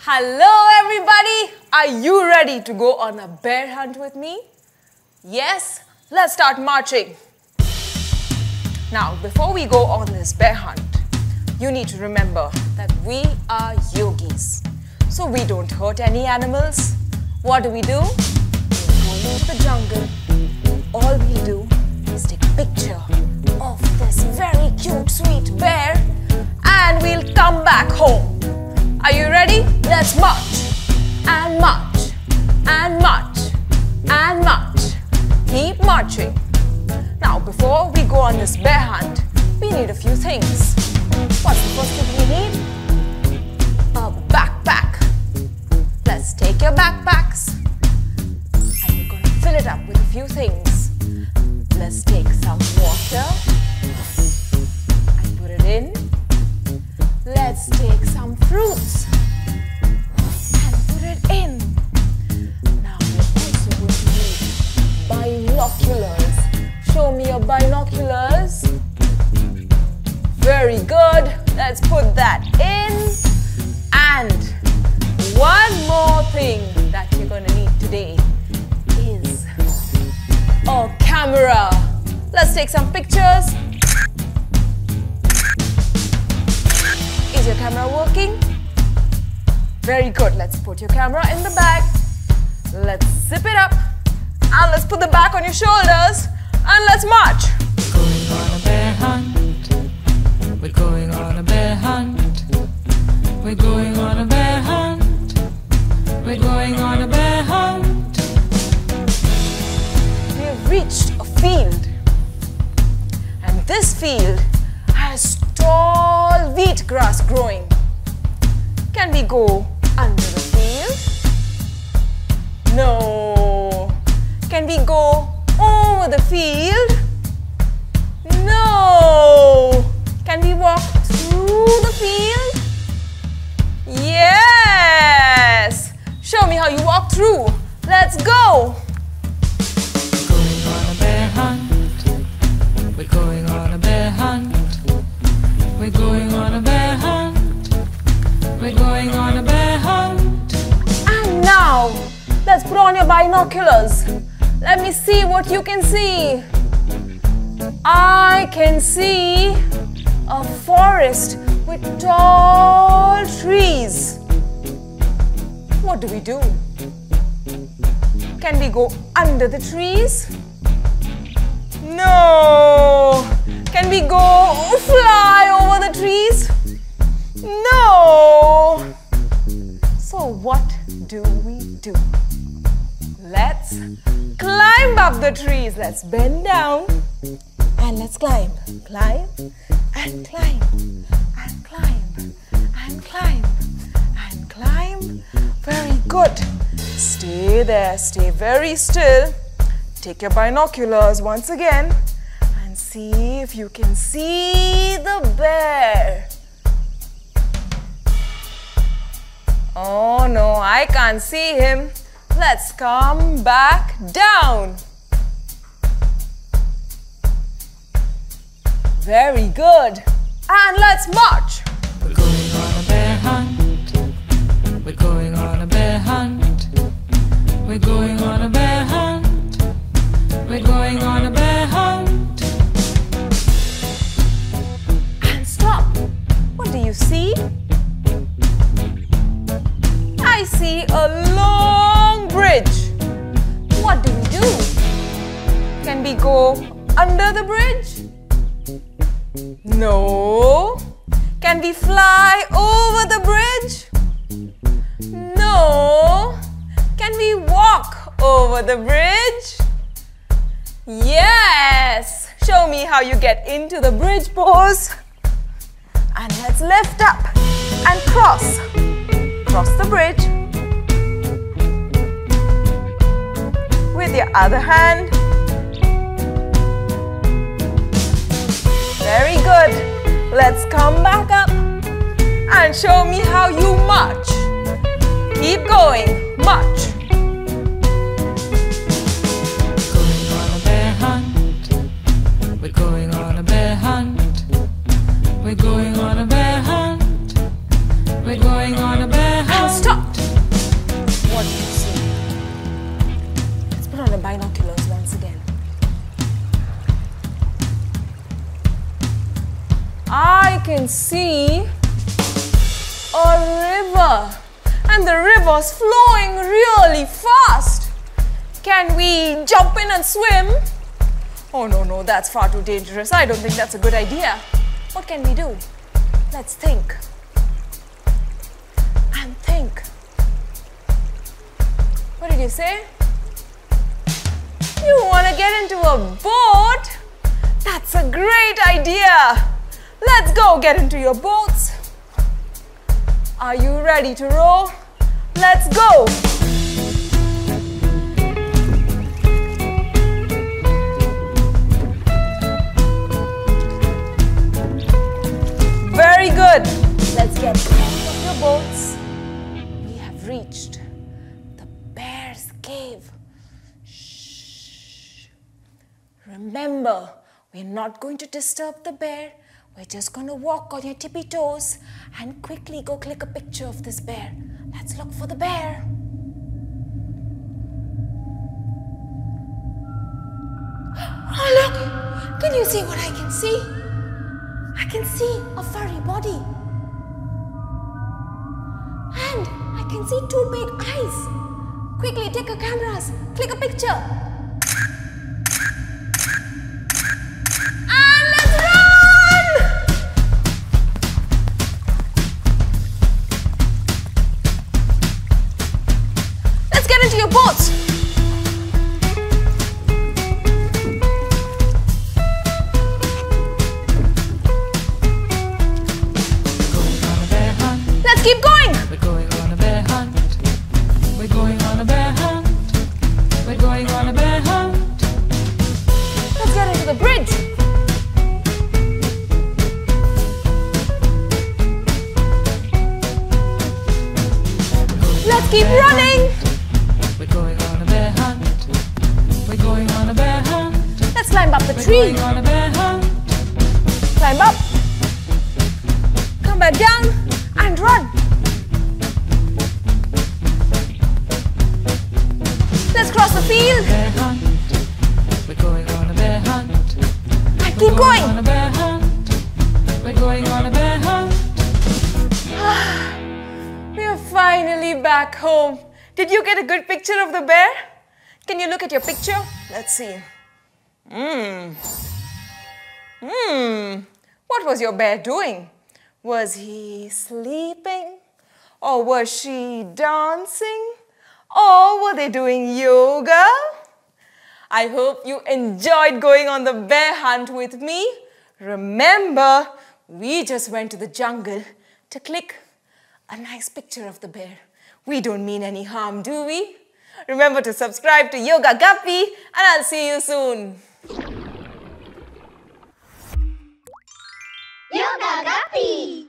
Hello, everybody. Are you ready to go on a bear hunt with me? Yes? Let's start marching. Now, before we go on this bear hunt, you need to remember that we are yogis. So we don't hurt any animals. What do we do? We go into the jungle. Before we go on this bear hunt, we need a few things. What's the first thing we need? A backpack. Let's take your backpacks and we're going to fill it up with a few things. Let's take some water Very good. Let's put that in. And one more thing that you're going to need today is a camera. Let's take some pictures. Is your camera working? Very good. Let's put your camera in the bag. Let's zip it up. And let's put the bag on your shoulders. And let's march. Going on a bear hunt. We're going on a bear hunt. We're going on a bear hunt. We're going on a bear hunt. We have reached a field. And this field has tall wheat grass growing. Can we go under the field? No. Can we go over the field? Through. Let's go. Going on a bear hunt. We're going on a bear hunt. We're going on a bear hunt. We're going on a bear hunt. And now, let's put on your binoculars. Let me see what you can see. I can see a forest with tall trees. What do we do? Can we go under the trees? No. Can we go fly over the trees? No. So what do we do? Let's climb up the trees. Let's bend down and let's climb. Climb and climb and climb and climb and climb. Very good. Stay there. Stay very still. Take your binoculars once again and see if you can see the bear. Oh no, I can't see him. Let's come back down. Very good. And let's march. We're going on a bear hunt. We're going on a bear. We're going on a bear hunt. We're going on a bear hunt. And stop. What do you see? I see a long bridge. What do we do? Can we go under the bridge? No. Can we fly over the bridge? No. Can we walk over the bridge? Yes. Show me how you get into the bridge pose. And let's lift up and cross. Cross the bridge. With your other hand. Very good. Let's come back up and show me how you march. Keep going. March. We're going on a bear hunt. We're going on a bear hunt. Stop! What do you see? Let's put on the binoculars once again. I can see a river. And the river's flowing really fast. Can we jump in and swim? Oh no, no, that's far too dangerous. I don't think that's a good idea. What can we do? Let's think. And think. What did you say? You want to get into a boat? That's a great idea. Let's go get into your boats. Are you ready to row? Bear's cave. Shh. Remember, we're not going to disturb the bear. We're just going to walk on your tippy toes and quickly go click a picture of this bear. Let's look for the bear. Oh, look! Can you see what I can see? I can see a furry body. And I can see two big eyes. Quickly take your cameras, click a picture. The bridge. Let's keep running. We're going on a bear hunt. We're going on a bear hunt. Let's climb up the We're tree. Back home. Did you get a good picture of the bear? Can you look at your picture? Let's see. Hmm. Hmm. What was your bear doing? Was he sleeping? Or was she dancing? Or were they doing yoga? I hope you enjoyed going on the bear hunt with me. Remember, we just went to the jungle to click a nice picture of the bear. We don't mean any harm, do we? Remember to subscribe to Yoga Guppy, and I'll see you soon. Yoga Guppy!